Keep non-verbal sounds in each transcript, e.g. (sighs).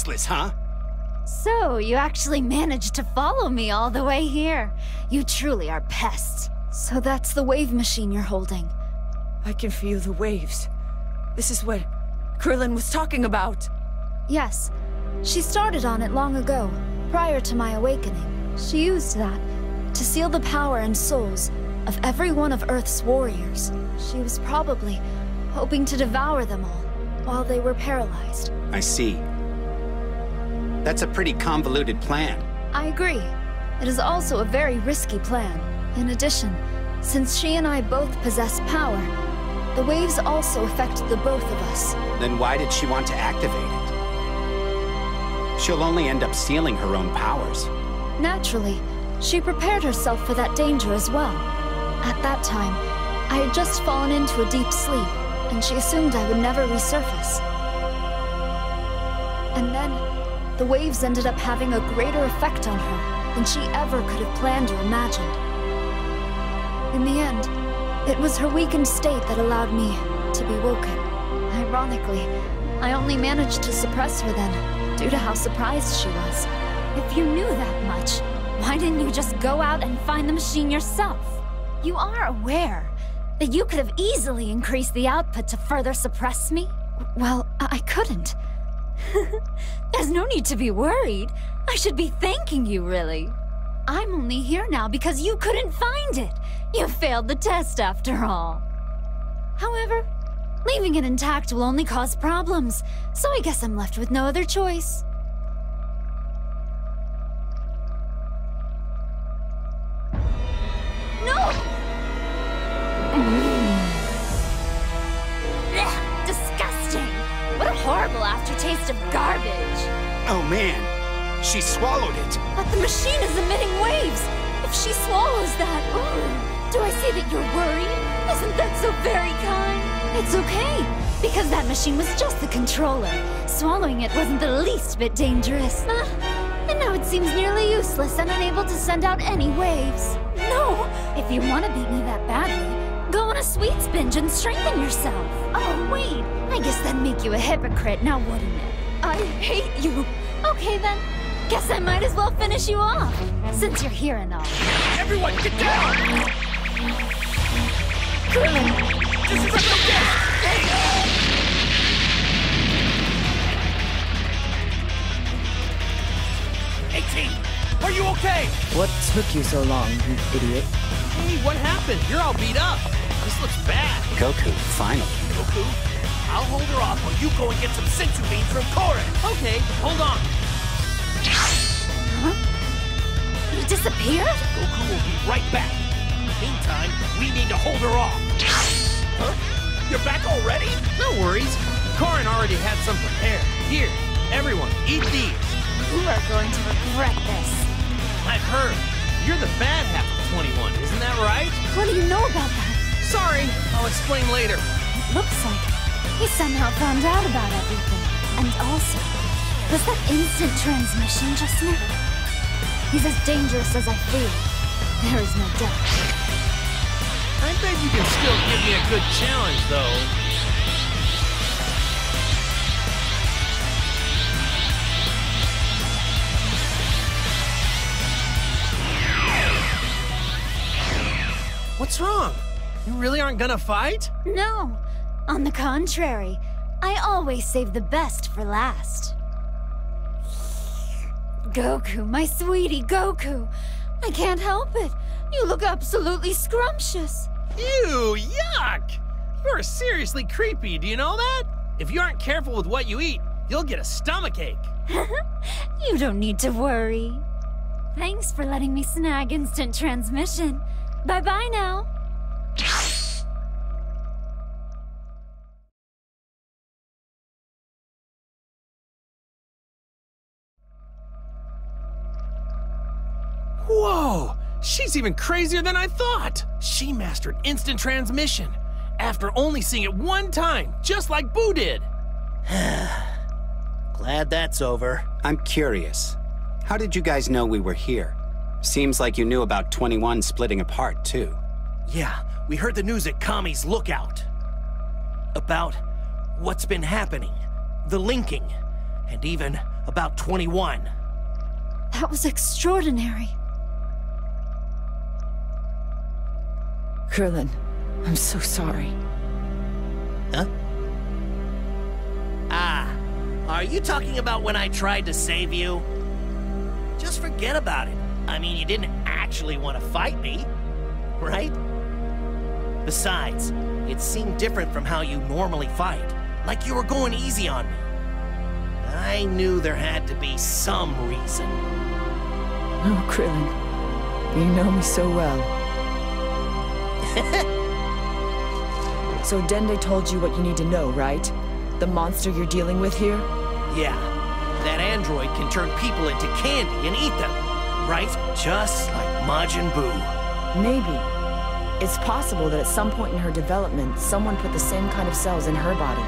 Useless, huh? So, you actually managed to follow me all the way here. You truly are pests. So that's the wave machine you're holding. I can feel the waves. This is what Krillin was talking about. Yes. She started on it long ago, prior to my awakening. She used that to seal the power and souls of every one of Earth's warriors. She was probably hoping to devour them all while they were paralyzed. I see. That's a pretty convoluted plan. I agree. It is also a very risky plan. In addition, since she and I both possess power, the waves also affect the both of us. Then why did she want to activate it? She'll only end up stealing her own powers. Naturally, she prepared herself for that danger as well. At that time, I had just fallen into a deep sleep, and she assumed I would never resurface. And then, the waves ended up having a greater effect on her than she ever could have planned or imagined. In the end, it was her weakened state that allowed me to be woken. Ironically, I only managed to suppress her then, due to how surprised she was. If you knew that much, why didn't you just go out and find the machine yourself? You are aware that you could have easily increased the output to further suppress me? Well, I, couldn't. (laughs) There's no need to be worried. I should be thanking you, really. I'm only here now because you couldn't find it. You failed the test after all. However, leaving it intact will only cause problems, so I guess I'm left with no other choice. Man, she swallowed it. But the machine is emitting waves! If she swallows that, ooh, do I say that you're worried? Isn't that so very kind? It's okay, because that machine was just the controller. Swallowing it wasn't the least bit dangerous. Ah, and now it seems nearly useless and unable to send out any waves. No! If you want to beat me that badly, go on a sweets binge and strengthen yourself. Oh, wait! I guess that'd make you a hypocrite, now wouldn't it? I hate you! Okay then, guess I might as well finish you off, since you're here and all. Everyone, get down! Krillin, This is a no guess! Hey! Uh, 18! Are you okay? What took you so long, you idiot? Hey, what happened? You're all beat up. This looks bad. Goku, finally. Goku, I'll hold her off while you go and get some senzu beans from Korin. Okay, hold on. Huh? he disappeared? Goku will be right back. In the meantime, we need to hold her off. Huh? You're back already? No worries. Korin already had some prepared. Here, everyone, eat these. You are going to regret this. I've heard. You're the bad half of 21, isn't that right? What do you know about that? Sorry, I'll explain later. It looks like he somehow found out about everything. And also, was that instant transmission just now? He's as dangerous as I feared. There is no doubt. I bet you can still give me a good challenge, though. What's wrong? You really aren't gonna fight? No, on the contrary, I always save the best for last. Goku, my sweetie Goku. I can't help it. You look absolutely scrumptious. Ew, yuck! You're seriously creepy, do you know that? If you aren't careful with what you eat, you'll get a stomachache. (laughs) You don't need to worry. Thanks for letting me snag instant transmission. Bye bye now. Whoa! She's even crazier than I thought! She mastered instant transmission after only seeing it one time, just like Buu did. (sighs) Glad that's over. I'm curious. How did you guys know we were here? Seems like you knew about 21 splitting apart, too. Yeah, we heard the news at Kami's Lookout. About what's been happening, the linking, and even about 21. That was extraordinary. Krillin, I'm so sorry. Huh? Ah, are you talking about when I tried to save you? Just forget about it. I mean, you didn't actually want to fight me, right? Besides, it seemed different from how you normally fight, like you were going easy on me. I knew there had to be some reason. No, Krillin. You know me so well. (laughs) so Dende told you what you need to know, right? The monster you're dealing with here? Yeah, that android can turn people into candy and eat them, right? Just like Majin Buu. Maybe. It's possible that at some point in her development, someone put the same kind of cells in her body.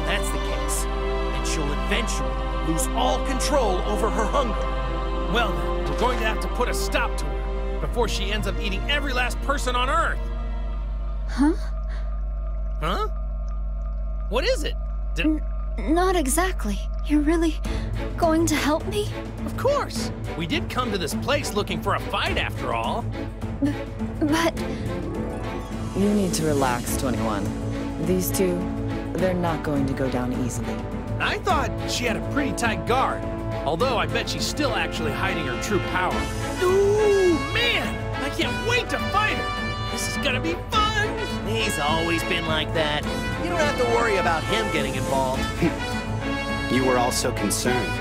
If that's the case, and she'll eventually lose all control over her hunger. Well then, we're going to have to put a stop to her before she ends up eating every last person on Earth. Huh? Huh? What is it? Did, N not exactly. You're really going to help me? of course. We did come to this place looking for a fight after all. But You need to relax, 21. These two, they're not going to go down easily. I thought she had a pretty tight guard. Although I bet she's still actually hiding her true power. Ooh, man! I can't wait to fight her! This is gonna be fun! He's always been like that. You don't have to worry about him getting involved. (laughs) You were all so concerned.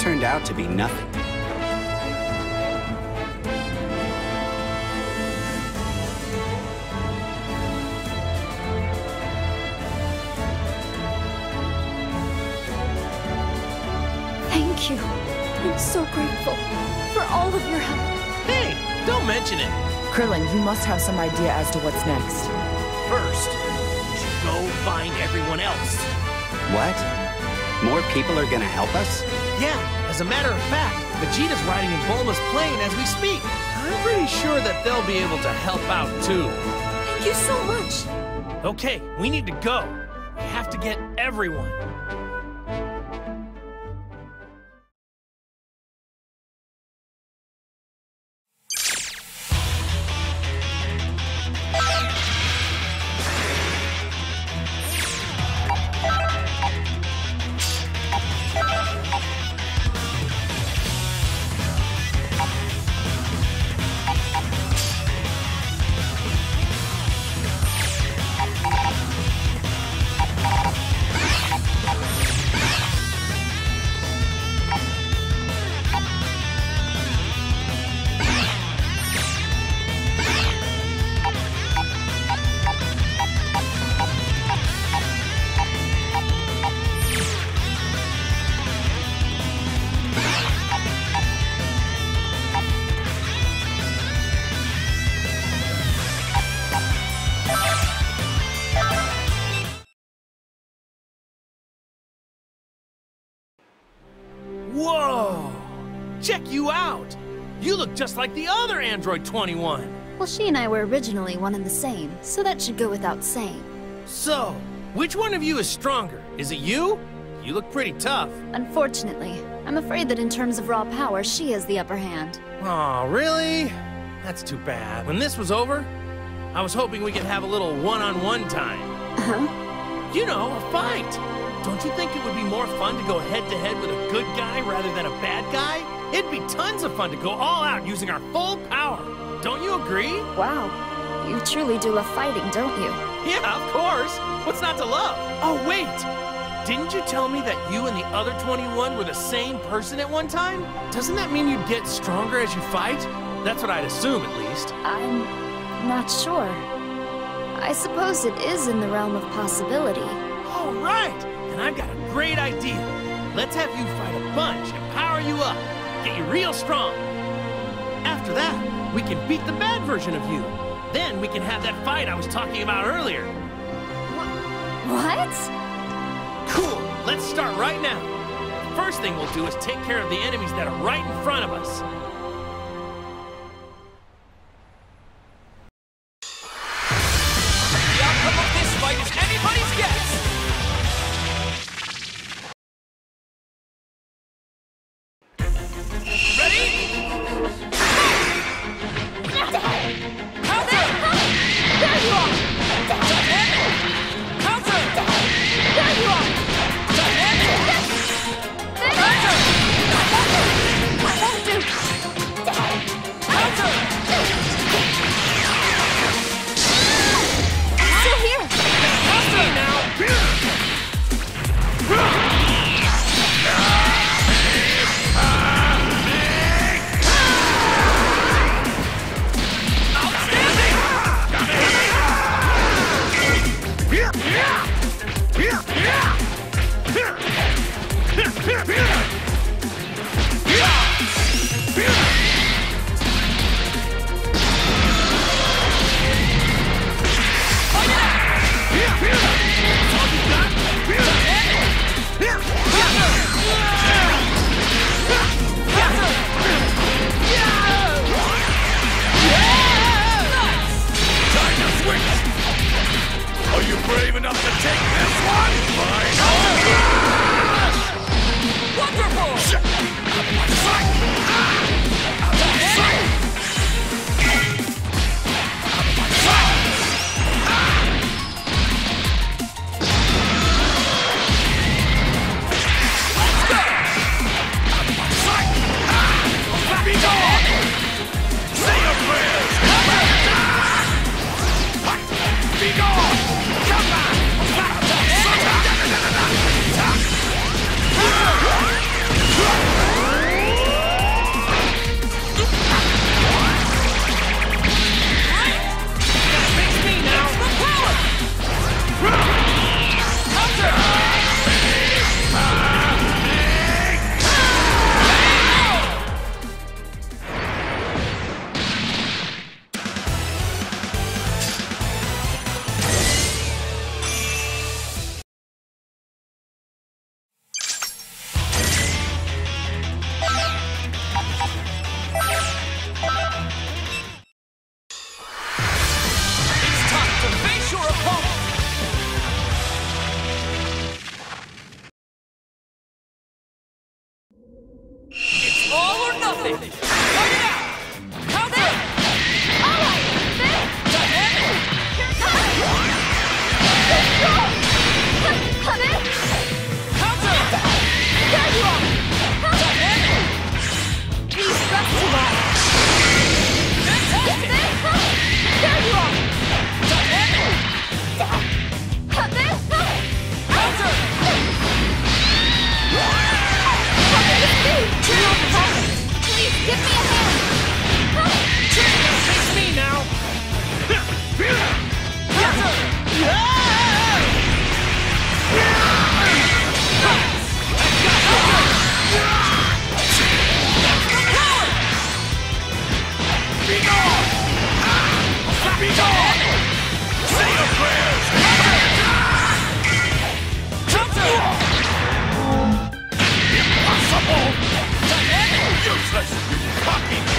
Turned out to be nothing. thank you. I'm so grateful for all of your help. Hey, don't mention it. Krillin, you must have some idea as to what's next. First, we should go find everyone else. What? More people are gonna help us? Yeah, as a matter of fact, Vegeta's riding in Bulma's plane as we speak. I'm pretty sure that they'll be able to help out too. Thank you so much. Okay, we need to go. We have to get everyone. You out! You look just like the other Android 21. Well, she and I were originally one and the same, so that should go without saying. So, which one of you is stronger? Is it you? You look pretty tough. Unfortunately, I'm afraid that in terms of raw power, she has the upper hand. Oh, really? That's too bad. When this was over, I was hoping we could have a little one-on-one time. Huh? You know, a fight. Don't you think it would be more fun to go head-to-head with a good guy rather than a bad guy? It'd be tons of fun to go all out using our full power. Don't you agree? Wow. You truly do love fighting, don't you? Yeah, of course. What's not to love? Oh, wait. Didn't you tell me that you and the other 21 were the same person at one time? Doesn't that mean you'd get stronger as you fight? That's what I'd assume, at least. I'm not sure. I suppose it is in the realm of possibility. All right. And I've got a great idea. Let's have you fight a bunch and power you up. Get you real strong. After that, we can beat the bad version of you. Then we can have that fight I was talking about earlier. What? Cool. Let's start right now. First thing we'll do is take care of the enemies that are right in front of us. be gone! Say your prayers! Come to Impossible! Useless! You cocky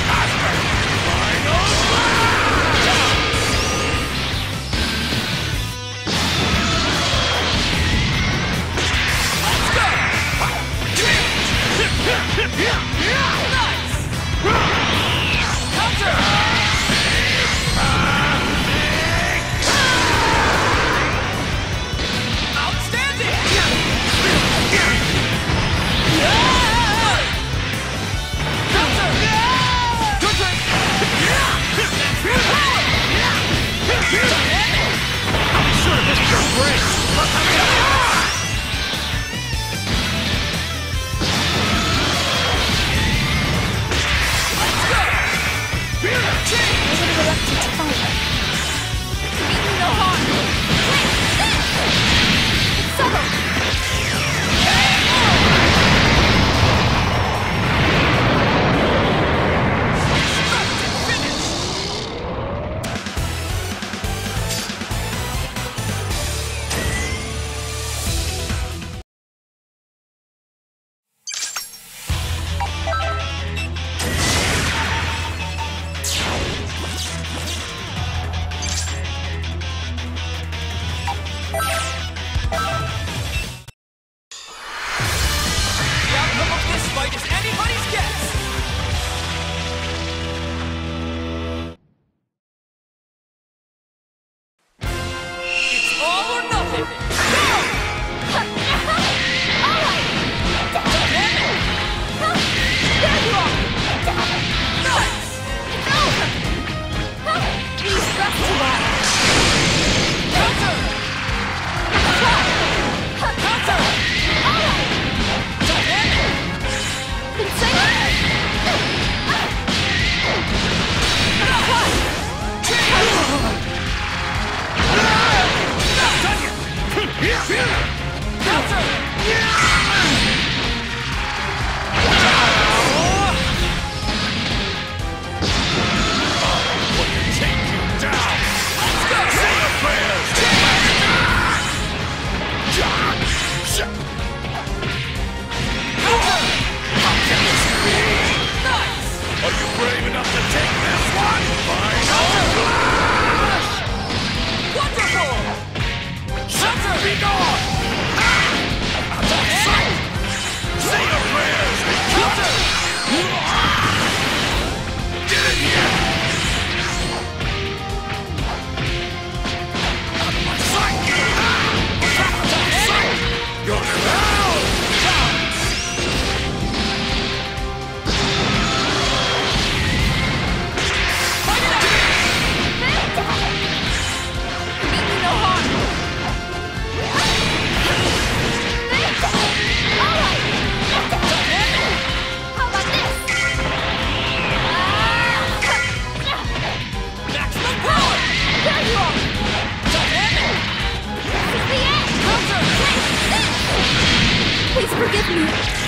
Take Please